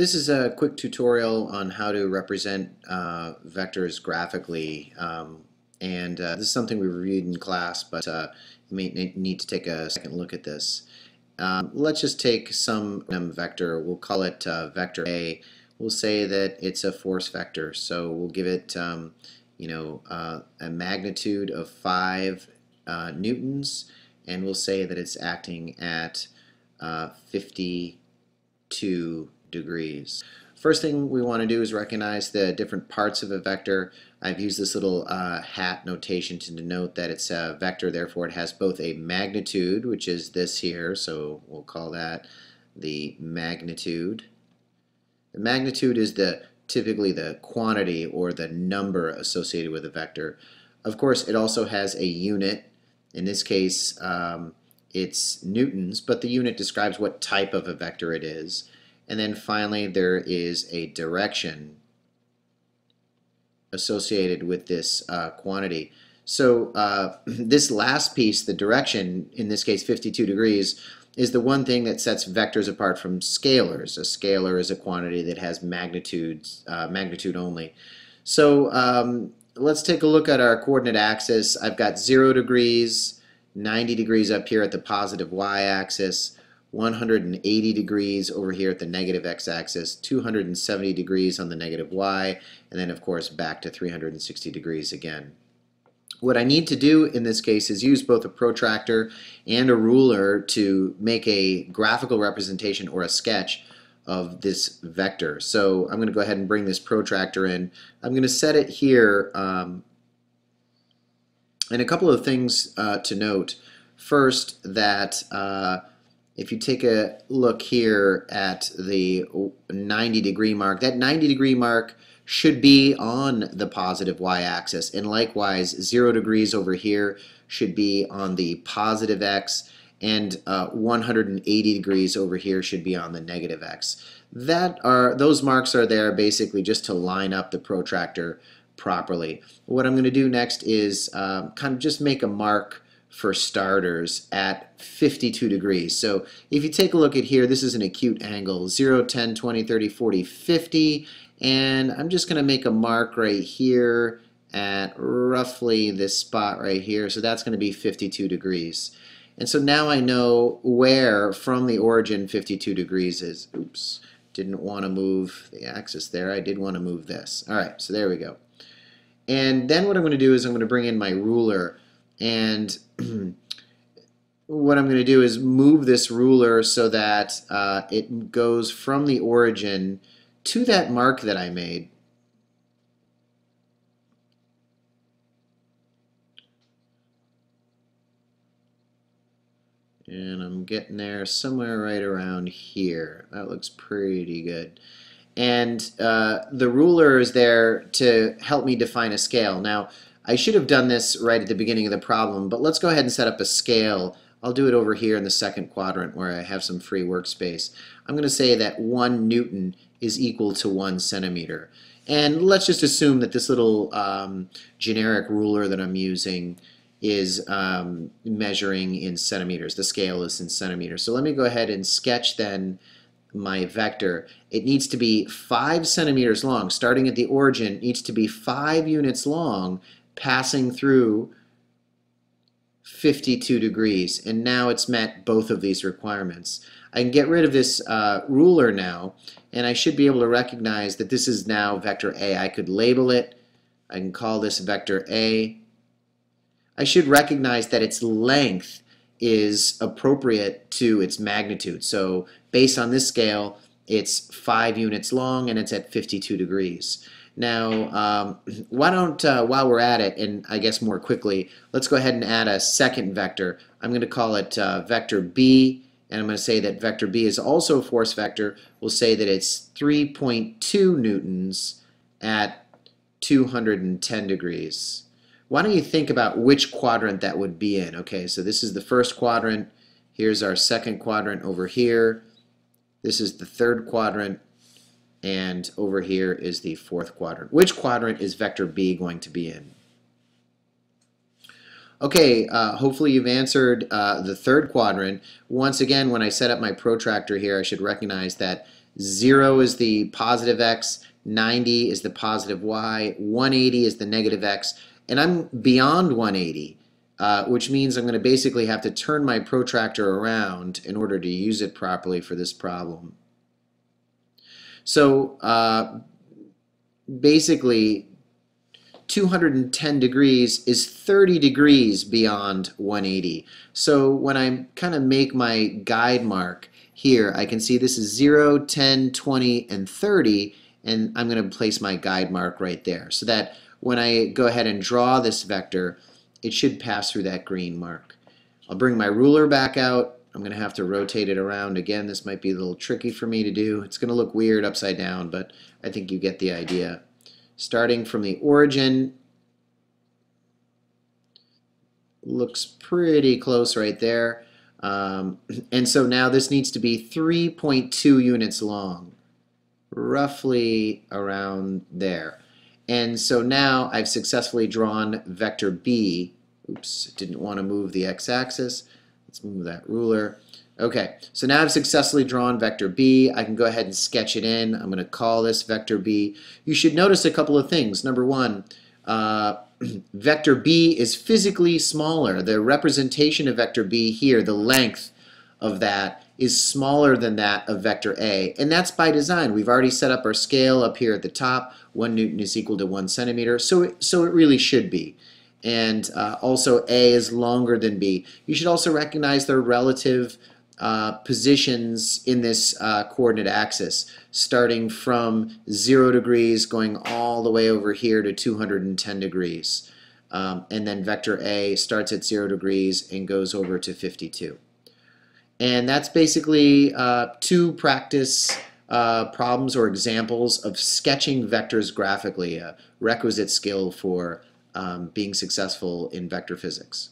This is a quick tutorial on how to represent uh, vectors graphically um, and uh, this is something we reviewed in class but uh, you may need to take a second look at this. Um, let's just take some vector, we'll call it uh, vector A. We'll say that it's a force vector so we'll give it um, you know uh, a magnitude of 5 uh, newtons and we'll say that it's acting at 52 degrees. First thing we want to do is recognize the different parts of a vector. I've used this little uh, hat notation to denote that it's a vector, therefore it has both a magnitude, which is this here, so we'll call that the magnitude. The magnitude is the typically the quantity or the number associated with a vector. Of course, it also has a unit. In this case, um, it's newtons, but the unit describes what type of a vector it is. And then finally, there is a direction associated with this uh, quantity. So uh, this last piece, the direction, in this case 52 degrees, is the one thing that sets vectors apart from scalars. A scalar is a quantity that has magnitudes, uh, magnitude only. So um, let's take a look at our coordinate axis. I've got 0 degrees, 90 degrees up here at the positive y-axis, 180 degrees over here at the negative x-axis, 270 degrees on the negative y, and then of course back to 360 degrees again. What I need to do in this case is use both a protractor and a ruler to make a graphical representation or a sketch of this vector. So I'm going to go ahead and bring this protractor in. I'm going to set it here um, and a couple of things uh, to note. First that uh, if you take a look here at the 90 degree mark, that 90 degree mark should be on the positive y-axis and likewise 0 degrees over here should be on the positive x and uh, 180 degrees over here should be on the negative x. That are those marks are there basically just to line up the protractor properly. What I'm going to do next is uh, kind of just make a mark for starters at 52 degrees. So if you take a look at here, this is an acute angle, 0, 10, 20, 30, 40, 50, and I'm just going to make a mark right here at roughly this spot right here, so that's going to be 52 degrees. And so now I know where from the origin 52 degrees is. Oops, didn't want to move the axis there. I did want to move this. All right, so there we go. And then what I'm going to do is I'm going to bring in my ruler and what I'm going to do is move this ruler so that uh, it goes from the origin to that mark that I made. And I'm getting there somewhere right around here. That looks pretty good. And uh, the ruler is there to help me define a scale. Now, I should have done this right at the beginning of the problem, but let's go ahead and set up a scale. I'll do it over here in the second quadrant where I have some free workspace. I'm going to say that 1 Newton is equal to 1 centimeter. And let's just assume that this little um, generic ruler that I'm using is um, measuring in centimeters. The scale is in centimeters. So let me go ahead and sketch then my vector. It needs to be 5 centimeters long. Starting at the origin, it needs to be 5 units long passing through 52 degrees and now it's met both of these requirements. I can get rid of this uh, ruler now and I should be able to recognize that this is now vector A. I could label it. I can call this vector A. I should recognize that its length is appropriate to its magnitude. So based on this scale, it's 5 units long and it's at 52 degrees. Now, um, why don't, uh, while we're at it, and I guess more quickly, let's go ahead and add a second vector. I'm going to call it uh, vector B, and I'm going to say that vector B is also a force vector. We'll say that it's 3.2 newtons at 210 degrees. Why don't you think about which quadrant that would be in? Okay, so this is the first quadrant. Here's our second quadrant over here. This is the third quadrant and over here is the fourth quadrant. Which quadrant is vector B going to be in? Okay, uh, hopefully you've answered uh, the third quadrant. Once again, when I set up my protractor here, I should recognize that 0 is the positive x, 90 is the positive y, 180 is the negative x, and I'm beyond 180, uh, which means I'm going to basically have to turn my protractor around in order to use it properly for this problem. So uh, basically, 210 degrees is 30 degrees beyond 180. So when I kind of make my guide mark here, I can see this is 0, 10, 20, and 30, and I'm going to place my guide mark right there so that when I go ahead and draw this vector, it should pass through that green mark. I'll bring my ruler back out. I'm going to have to rotate it around again. This might be a little tricky for me to do. It's going to look weird upside down, but I think you get the idea starting from the origin. Looks pretty close right there. Um, and so now this needs to be 3.2 units long, roughly around there. And so now I've successfully drawn vector B. Oops, didn't want to move the x-axis. Let's move that ruler. Okay, so now I've successfully drawn vector B. I can go ahead and sketch it in. I'm going to call this vector B. You should notice a couple of things. Number one, uh, vector B is physically smaller. The representation of vector B here, the length of that, is smaller than that of vector A. And that's by design. We've already set up our scale up here at the top. 1 newton is equal to 1 centimeter. So it, so it really should be. And uh, also A is longer than B. You should also recognize their relative uh, positions in this uh, coordinate axis, starting from 0 degrees going all the way over here to 210 degrees. Um, and then vector A starts at 0 degrees and goes over to 52. And that's basically uh, two practice uh, problems or examples of sketching vectors graphically, a requisite skill for um, being successful in vector physics.